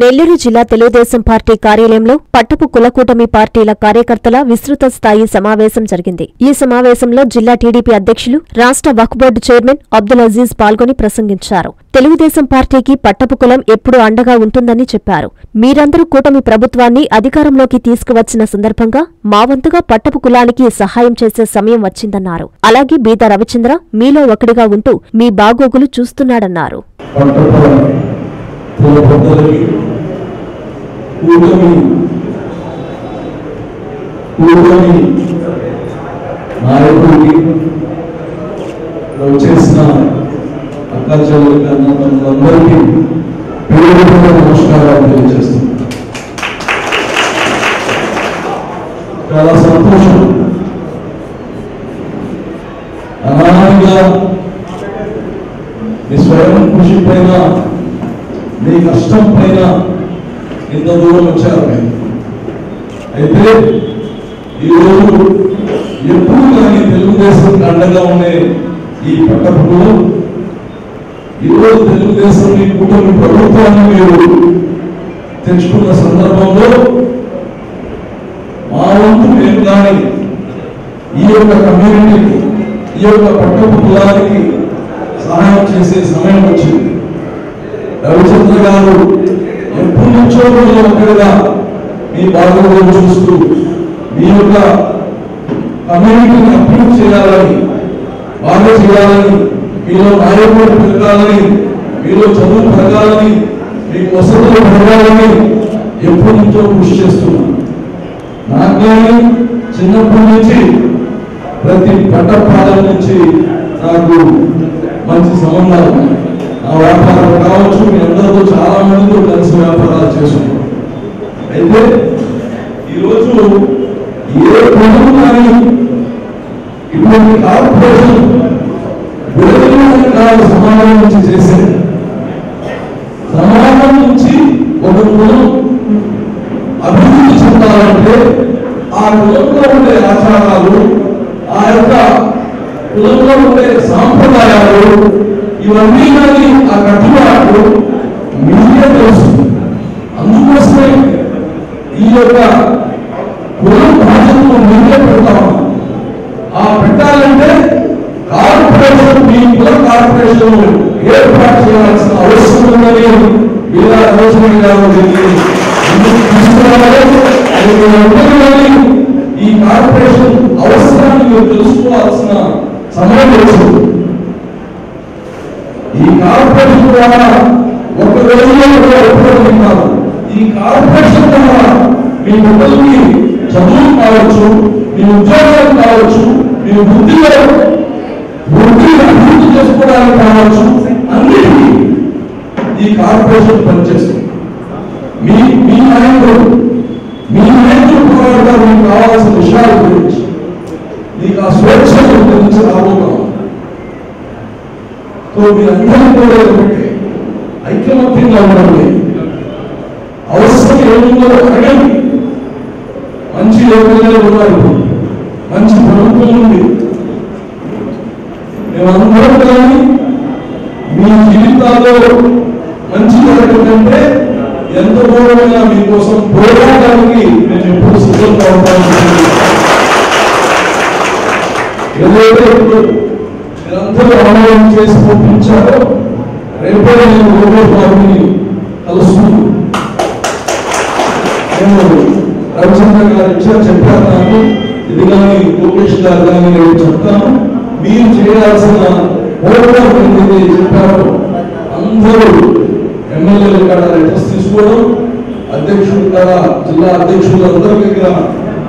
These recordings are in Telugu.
నెల్లూరు జిల్లా తెలుగుదేశం పార్టీ కార్యాలయంలో పట్టపు కులకూటమి పార్టీల కార్యకర్తల విస్తృత స్థాయి సమావేశం జరిగింది. ఈ సమావేశంలో జిల్లా టీడీపీ అధ్యక్షులు రాష్ట్ర వక్ఫ్ బోర్డు చైర్మన్ అబ్దుల్ అజీజ్ పాల్గొని ప్రసంగించారు. తెలుగుదేశం పార్టీకి పట్టపు కులం ఎప్పుడూ అండగా ఉంటుందని చెప్పారు. మీరందరూ కూటమి ప్రభుత్వాన్ని అధికారంలోకి తీసుకువచ్చిన సందర్భంగా మా వంతుగా పట్టపు కులానికి సహాయం చేసే సమయం వచ్చిందన్నారు. అలాగే బీద రవిచంద్ర మీలో ఒకడిగా ఉంటూ మీ బాగోగులు చూస్తున్నాడన్నారు. పంటపొలం కుల పెద్దలకి కూటమి కూటమి నాయకుడికి వచ్చేసిన అక్క చెల్లెలకి అన్న తమ్ములందరికీ పేరు పేరున నమస్కారాలు తెలియజేస్తున్నాను చాలా సంతోషం అనాదిగా నీ స్వయం కృషి పైన నీ కష్టం పైన ఇంత దూరం వచ్చారు మీరు. అయితే ఈరోజు ఎప్పుడు కానీ తెలుగుదేశం అండగా ఉండే ఈ పట్టణంలో ఈరోజు తెలుగుదేశం ఈ కూటమి ప్రభుత్వాన్ని మీరు తెచ్చుకున్న సందర్భంలో మా వంతు మేము కానీ ఈ యొక్క కమ్యూనిటీకి ఈ యొక్క పట్టపు కులానికి సహాయం చేసే సమయం వచ్చింది. రవిచంద్ర గారు ఎప్పటి నుంచో మీరు ఒకటిగా మీ బాధలను చూస్తూ మీ యొక్క కమ్యూనిటీని అభివృద్ధి చేయాలని బాగా చేయాలని మీలో నాయకులు పెరగాలని మీలో చదువు పెరగాలని మీకు వసతులు పెరగాలని ఎప్పటి నుంచో కృషి చేస్తున్నాను నాకు కానీ చిన్నప్పటి నుంచి ప్రతి పట్టపాదం నుంచి నాకు మంచి సంబంధాలు ఉన్నాయి. నా వ్యాపారం కావచ్చు మీ అందరితో చాలా మందితో కలిసి వ్యాపారాలు చేసుకున్నాం అయితే ఈరోజు ఏ పనులు కానీ ఇటువంటి కార్పొరేషన్ కాదు సమాజం నుంచి చేసే సమాజం నుంచి ఒక కులం అభివృద్ధి చెందాలంటే ఆ కులంలో ఉండే ఆచారాలు ఆ యొక్క కులంలో ఉండే సాంప్రదాయాలు ఇవన్నీ కానీ ఆ కట్టుబాటు మీడియా తెలుస్తుంది అందుకోసమే ఈ యొక్క కులం బాధ్యతను మీకే పెడతాము ఆ పెట్టాలంటే కార్పొరేషన్ మీ కులం కార్పొరేషన్ ఏర్పాటు చేయాల్సిన అవసరం ఉందని ఇలా ఆలోచన తీసుకురావాలి. ఈ కార్పొరేషన్ అవసరాన్ని మీరు తెలుసుకోవాల్సిన సమయం వచ్చింది. కార్పొరేషన్ ద్వారా ఒక రోజులో కూడా ఉపయోగం ఈ కార్పొరేషన్ ద్వారా మీ పిల్లలకి చదువు కావచ్చు మీ ఉద్యోగాలు కావచ్చు మీ వృద్ధిలో వృద్ధి అభివృద్ధి చేసుకోవడానికి కావచ్చు అన్నిటికీ ఈ కార్పొరేషన్ పనిచేస్తుంది. మీ మీ నాయకుడు మీ నాయకుడు పోరాడతారు మీకు కావాల్సిన విషయాల గురించి మీకు ఆ స్వేచ్ఛ గురించి రాబోతాం మీరందరూ కూడా ఐక్యమత్యంగా ఉండండి అవసరం ఏముందో అడగండి మంచి లోకంలో ఉన్నారు మంచి ప్రభుత్వం ఉంది మేమందరం కానీ మీ జీవితాల్లో మంచి జరగకంటే ఎంత దూరమైనా మీకోసం పోరాటానికి నేను ఎప్పుడు సిద్ధంగా ఉంటాను ఏదైతే ఇప్పుడు మీరందరూ ఆందోళన చేసి పంపించారో రేపే నేను లోకేష్ బాబుని కలుస్తున్నాను. నేను రవిచంద్ర గారు ఇచ్చా చెప్పాను నాకు. ఇది కానీ లోకేష్ గారు కానీ నేను చెప్తాను. మీరు చేయాల్సిన పోరాటం ఏదైతే చెప్పారో అందరూ ఎమ్మెల్యేల కాడ లెటర్స్ తీసుకోవడం అధ్యక్షుడి కాడ జిల్లా అధ్యక్షులు అందరి దగ్గర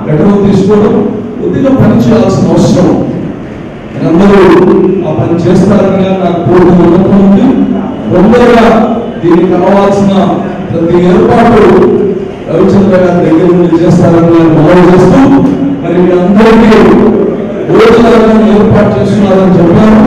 లెటర్లు తీసుకోవడం కొద్దిగా పని చేయాల్సిన అవసరం. అందరూ ఆ పని చేస్తారని నాకు పూర్తి నమ్మకం ఉంది. తొందరగా దీనికి కావాల్సిన ప్రతి ఏర్పాటు రవిచంద్ర గారి దగ్గర నుండి చేస్తారని నేను మనవి చేస్తూ మరి మీ అందరికీ భోజనాలను ఏర్పాటు చేస్తున్నారని చెప్పాను.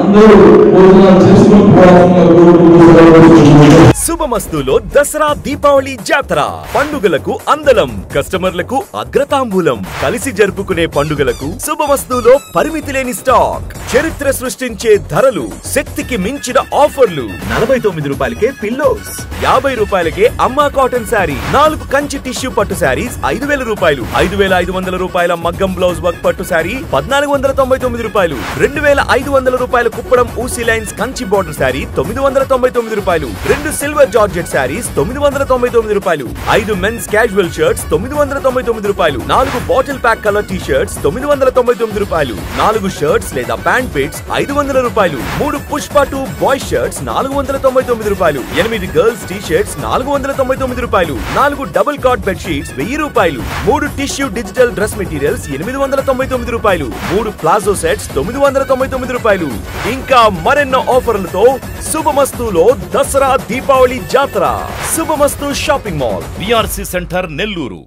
అందరూ భోజనాలు చేసుకుని పోవాల్సిన కోరుకుంటూ శుభమస్తులో దసరా దీపావళి జాతర. పండుగలకు అందలం కస్టమర్లకు అగ్రతాంబూలం. కలిసి జరుపుకునే పండుగలకు శుభమస్తులో పరిమితి లేని స్టాక్. చరిత్ర సృష్టించే ధరలు శక్తికి మించిన ఆఫర్లు. నలభై తొమ్మిది రూపాయలకే పిల్లోస్ యాభై రూపాయలకే అమ్మా కాటన్ శారీ. నాలుగు కంచి టిష్యూ పట్టు శారీస్ ఐదు వేల రూపాయలు. ఐదు వేల ఐదు వందల రూపాయల మగ్గం బ్లౌజ్ వర్క్ పట్టు శారీ పద్నాలుగు వందల తొంభై తొమ్మిది రూపాయలు. రెండు వేల ఐదు వందల రూపాయల కుప్పడం ఊసీ లైన్స్ కంచి బోర్డర్ శారీ తొమ్మిది వందల తొంభై తొమ్మిది రూపాయలు. రెండు సిల్వర్ జార్జెట్ శారీస్ తొమ్మిది వందల తొంభై తొమ్మిది రూపాయలు. ఐదు మెన్స్ క్యాజువల్ షర్ట్స్ తొమ్మిది వందల తొంభై తొమ్మిది రూపాయలు. నాలుగు bottle pack colour T shirts తొమ్మిది వందల తొంభై తొమ్మిది రూపాయలు. నాలుగు షర్ట్స్ లేదా ప్యాంట్ పిట్స్ ఐదు వందల రూపాయలు. మూడు పుష్ప టూ బాయ్ షర్ట్స్ నాలుగు వందల తొంభై తొమ్మిది రూపాయలు. ఎనిమిది గర్ల్స్ టీ షర్ట్స్ నాలుగు వందల తొంభై తొమ్మిది రూపాయలు. నాలుగు డబుల్ కాట్ బెడ్ షీట్స్ వెయ్యి రూపాయలు. మూడు టిష్యూ డిజిటల్ డ్రెస్ మెటీరియల్స్ ఎనిమిది వందల తొంభై తొమ్మిది రూపాయలు. మూడు ప్లాజో సెట్స్ తొమ్మిది వందల తొంభై తొమ్మిది రూపాయలు. ఇంకా మరెన్నో ఆఫర్లతో శుభమస్తులో దసరా దీపావళి ದೀಪಾವಳಿ ಜಾತ್ರಾ ಶುಭಮಸ್ತು shopping mall VRC centre Nellore